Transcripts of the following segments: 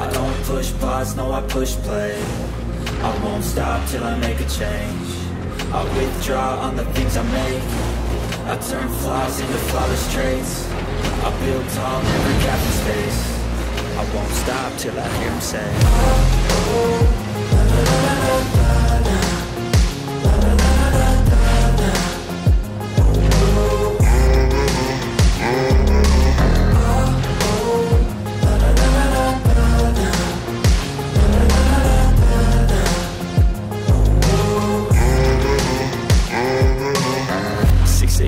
I don't push pause, no I push play. I won't stop till I make a change. I withdraw on the things I make. I turn flaws into flawless traits. I build tall, never cap in space. I won't stop till I hear him say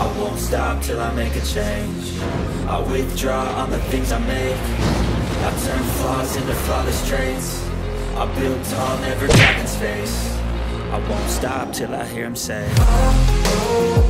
I won't stop till I make a change. I withdraw on the things I make. I turn flaws into flawless traits. I build tall, never cap in space. I won't stop till I hear him say Ice